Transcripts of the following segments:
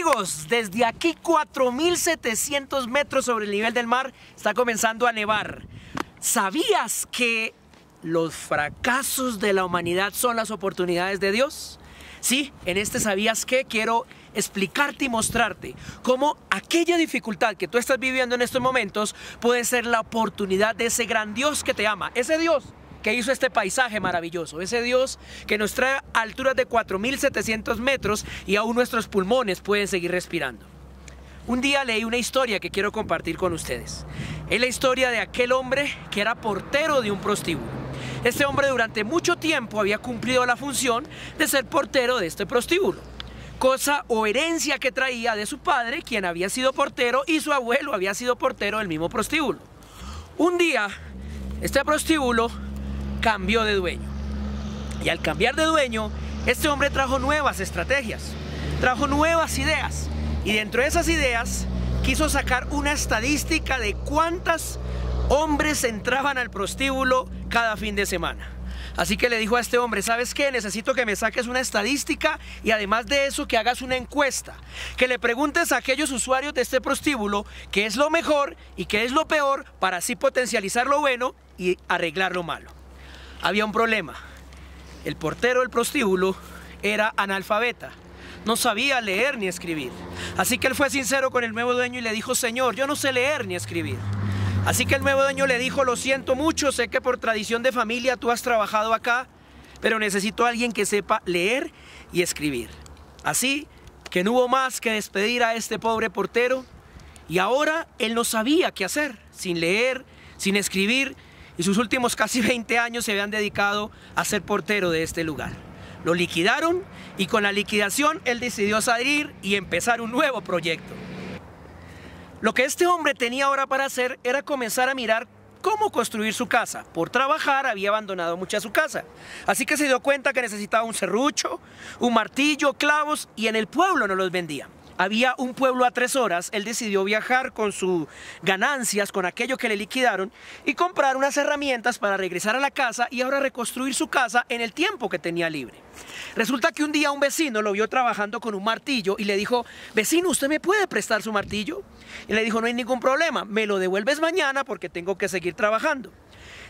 Amigos, desde aquí 4.700 metros sobre el nivel del mar está comenzando a nevar. ¿Sabías que los fracasos de la humanidad son las oportunidades de Dios? Sí, en este sabías que quiero explicarte y mostrarte cómo aquella dificultad que tú estás viviendo en estos momentos puede ser la oportunidad de ese gran Dios que te ama, ese Dios que hizo este paisaje maravilloso, ese Dios que nos trae alturas de 4.700 metros y aún nuestros pulmones pueden seguir respirando. Un día leí una historia que quiero compartir con ustedes. Es la historia de aquel hombre que era portero de un prostíbulo. Este hombre durante mucho tiempo había cumplido la función de ser portero de este prostíbulo, cosa o herencia que traía de su padre, quien había sido portero, y su abuelo había sido portero del mismo prostíbulo. Un día, este prostíbulo cambió de dueño. Y al cambiar de dueño, este hombre trajo nuevas estrategias, trajo nuevas ideas. Y dentro de esas ideas quiso sacar una estadística de cuántas hombres entraban al prostíbulo cada fin de semana. Así que le dijo a este hombre, ¿sabes qué? Necesito que me saques una estadística y además de eso que hagas una encuesta, que le preguntes a aquellos usuarios de este prostíbulo qué es lo mejor y qué es lo peor para así potencializar lo bueno y arreglar lo malo había un problema. El portero del prostíbulo era analfabeta. No sabía leer ni escribir. Así que él fue sincero con el nuevo dueño y le dijo, Señor, yo no sé leer ni escribir. Así que el nuevo dueño le dijo, lo siento mucho, sé que por tradición de familia tú has trabajado acá, pero necesito a alguien que sepa leer y escribir. Así que no hubo más que despedir a este pobre portero y ahora él no sabía qué hacer, sin leer, sin escribir y sus últimos casi 20 años se habían dedicado a ser portero de este lugar. Lo liquidaron y con la liquidación él decidió salir y empezar un nuevo proyecto. Lo que este hombre tenía ahora para hacer era comenzar a mirar cómo construir su casa. Por trabajar había abandonado mucha su casa. Así que se dio cuenta que necesitaba un serrucho, un martillo, clavos y en el pueblo no los vendían había un pueblo a tres horas, él decidió viajar con sus ganancias, con aquello que le liquidaron, y comprar unas herramientas para regresar a la casa y ahora reconstruir su casa en el tiempo que tenía libre. Resulta que un día un vecino lo vio trabajando con un martillo y le dijo, vecino, ¿usted me puede prestar su martillo? Y le dijo, no hay ningún problema, me lo devuelves mañana porque tengo que seguir trabajando.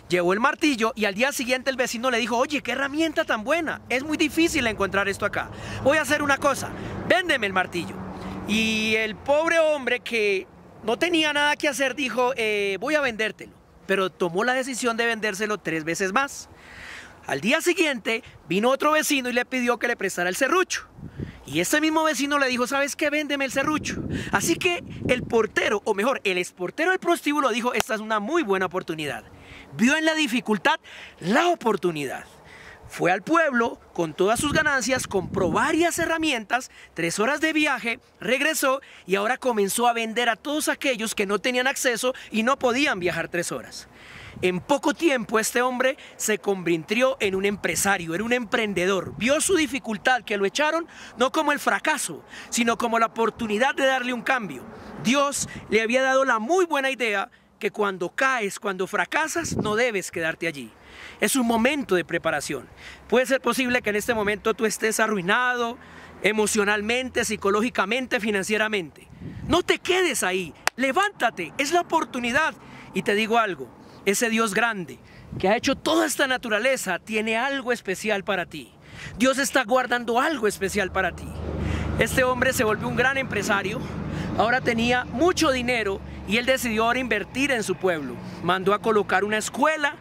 Llevó el martillo y al día siguiente el vecino le dijo, oye, qué herramienta tan buena, es muy difícil encontrar esto acá. Voy a hacer una cosa, véndeme el martillo. Y el pobre hombre que no tenía nada que hacer dijo, eh, voy a vendértelo. Pero tomó la decisión de vendérselo tres veces más. Al día siguiente vino otro vecino y le pidió que le prestara el serrucho. Y ese mismo vecino le dijo, ¿sabes qué? Véndeme el serrucho. Así que el portero, o mejor, el exportero del prostíbulo dijo, esta es una muy buena oportunidad. Vio en la dificultad la oportunidad. Fue al pueblo con todas sus ganancias, compró varias herramientas, tres horas de viaje, regresó y ahora comenzó a vender a todos aquellos que no tenían acceso y no podían viajar tres horas. En poco tiempo este hombre se convirtió en un empresario, era un emprendedor. Vio su dificultad que lo echaron no como el fracaso, sino como la oportunidad de darle un cambio. Dios le había dado la muy buena idea que cuando caes, cuando fracasas, no debes quedarte allí. Es un momento de preparación. Puede ser posible que en este momento tú estés arruinado emocionalmente, psicológicamente, financieramente. No te quedes ahí, levántate, es la oportunidad. Y te digo algo, ese Dios grande que ha hecho toda esta naturaleza tiene algo especial para ti. Dios está guardando algo especial para ti. Este hombre se volvió un gran empresario, ahora tenía mucho dinero y él decidió ahora invertir en su pueblo. Mandó a colocar una escuela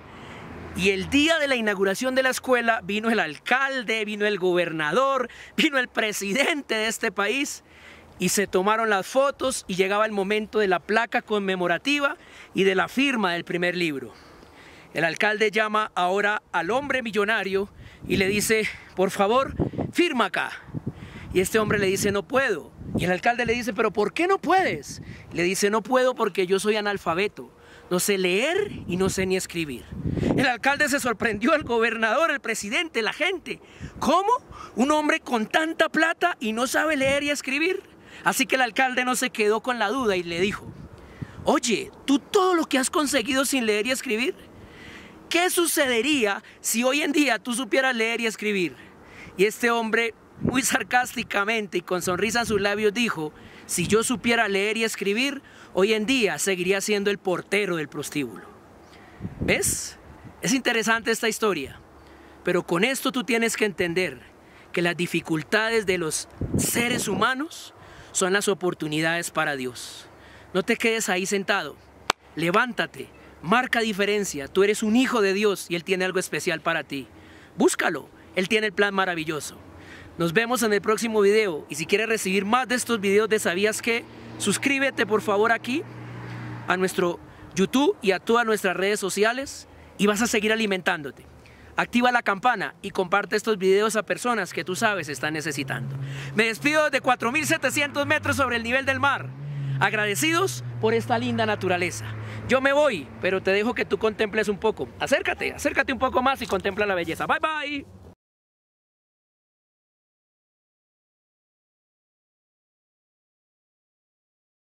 y el día de la inauguración de la escuela vino el alcalde, vino el gobernador, vino el presidente de este país y se tomaron las fotos y llegaba el momento de la placa conmemorativa y de la firma del primer libro. El alcalde llama ahora al hombre millonario y le dice, por favor, firma acá. Y este hombre le dice, no puedo. Y el alcalde le dice, pero ¿por qué no puedes? Le dice, no puedo porque yo soy analfabeto. No sé leer y no sé ni escribir. El alcalde se sorprendió, el gobernador, el presidente, la gente. ¿Cómo? Un hombre con tanta plata y no sabe leer y escribir. Así que el alcalde no se quedó con la duda y le dijo, oye, ¿tú todo lo que has conseguido sin leer y escribir? ¿Qué sucedería si hoy en día tú supieras leer y escribir? Y este hombre muy sarcásticamente y con sonrisa en sus labios dijo, si yo supiera leer y escribir, hoy en día seguiría siendo el portero del prostíbulo. ¿Ves? Es interesante esta historia, pero con esto tú tienes que entender que las dificultades de los seres humanos son las oportunidades para Dios. No te quedes ahí sentado, levántate, marca diferencia, tú eres un hijo de Dios y Él tiene algo especial para ti. Búscalo, Él tiene el plan maravilloso. Nos vemos en el próximo video y si quieres recibir más de estos videos de Sabías que, suscríbete por favor aquí a nuestro YouTube y a todas nuestras redes sociales y vas a seguir alimentándote. Activa la campana y comparte estos videos a personas que tú sabes están necesitando. Me despido de 4.700 metros sobre el nivel del mar, agradecidos por esta linda naturaleza. Yo me voy, pero te dejo que tú contemples un poco. Acércate, acércate un poco más y contempla la belleza. Bye bye.